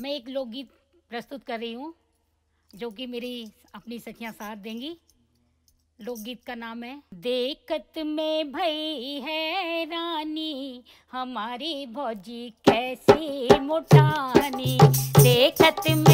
मैं एक लोकगीत प्रस्तुत कर रही हूँ, जो कि मेरी अपनी सखियाँ साथ देंगी। लोकगीत का नाम है, देखत में भई है रानी, हमारी भौजी कैसी मुठानी देखत में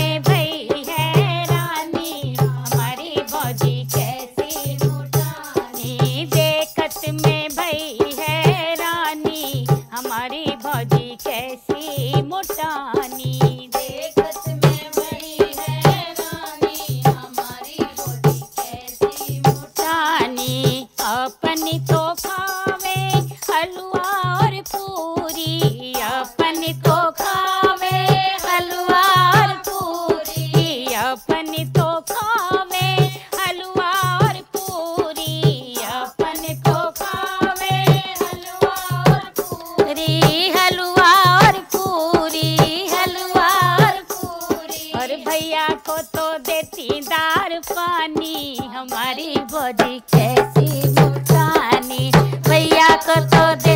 तो देती दार पानी हमारी बॉडी कैसी मुठानी भैया को तो देती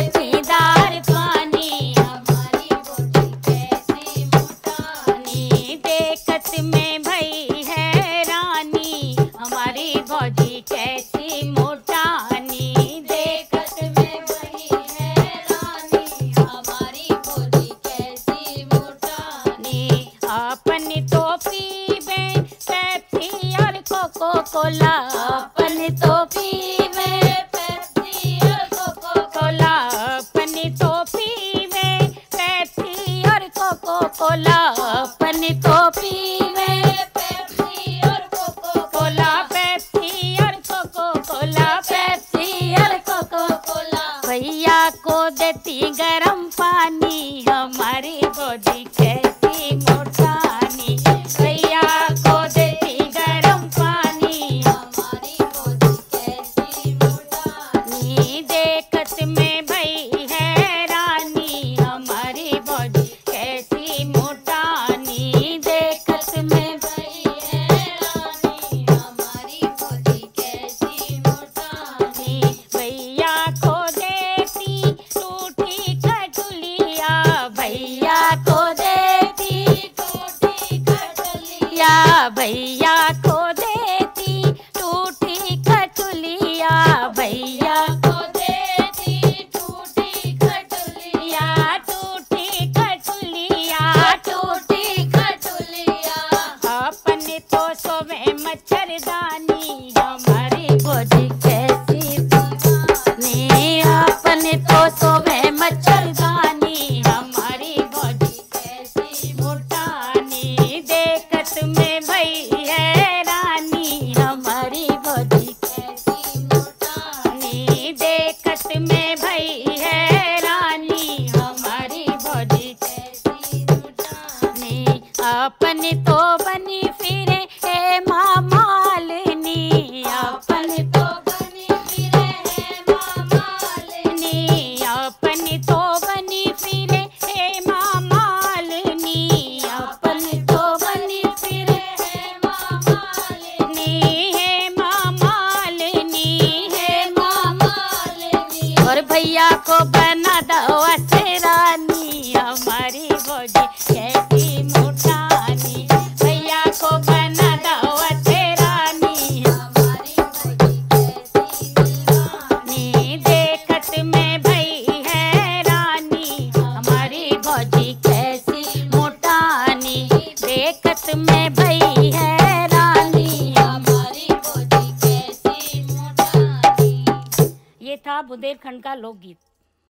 कोला अपनी तो पेप्सी और कोला अपनी तो पेप्सी और कोला अपनी तो पेप्सी और कोला और कोला और कोला भैया को देती गरम पानी, हमारी बॉडी कैसी अपनी तो बनी फिरे हे अपन तो बनी फिरे है मामालिनी नी। अपनी तो बनी फिरे हे अपने तो बनी फिरे है हे हे मामालिनी और भैया को बना था बुंदेलखंड का लोकगीत।